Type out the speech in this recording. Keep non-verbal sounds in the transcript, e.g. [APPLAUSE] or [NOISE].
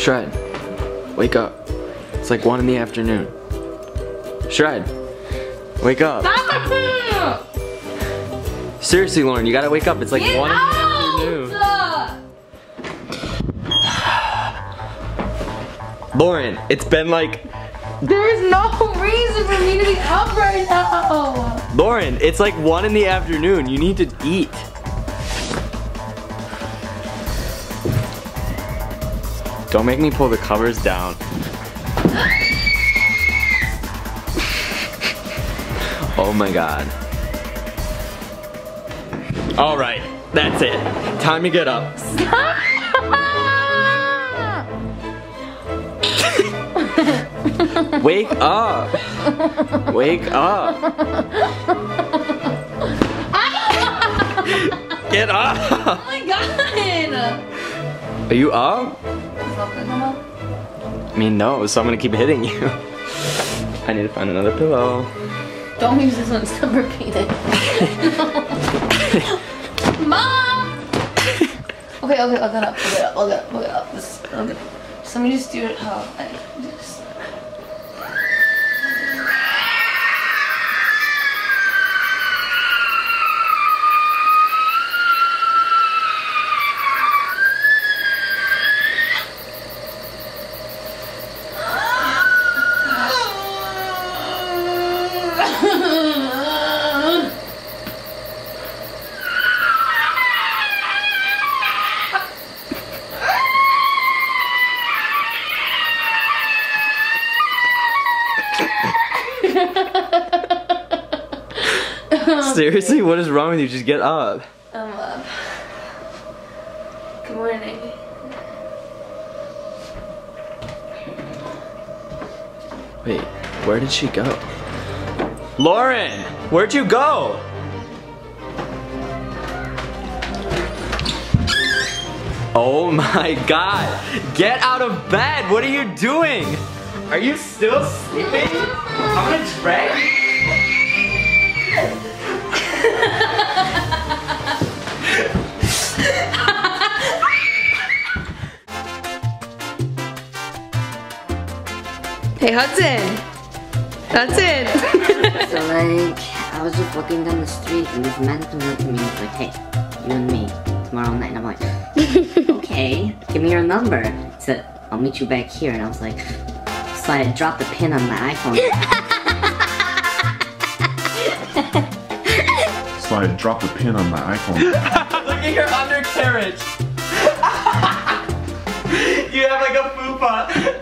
Shred, wake up. It's like 1 in the afternoon. Shred, wake up. Seriously, Lauren, you gotta wake up. It's like Get 1 in the afternoon. Lauren, it's been like, There's no reason for me to be up right now. Lauren, it's like 1 in the afternoon. You need to eat. Don't make me pull the covers down. oh my god. All right, that's it. Time to get up. [LAUGHS] Wake up. Wake up. Get up. Oh my god. Are you up? I mean, no, so I'm gonna keep hitting you. [LAUGHS] I need to find another pillow. Don't use this one. Stop repeating. [LAUGHS] Mom. Okay, okay, I'll get up. I'll get up. I'll get up. I'll get up. This, I'll get up. So let me just do it how I just. Seriously, what is wrong with you? Just get up. I'm up. Good morning. Wait, where did she go? Lauren, where'd you go? Oh my god, get out of bed. What are you doing? Are you still sleeping? I'm gonna drag. Hey Hudson. Hudson. So like, I was just walking down the street and this man comes up to me and he's like, hey, you and me, tomorrow night. And I'm like, [LAUGHS] okay, give me your number. He said, I'll meet you back here. And I was like, so I dropped the pin on my iPhone. [LAUGHS] So I dropped the pin on my iPhone. [LAUGHS] Look at your undercarriage. you have like a fupa.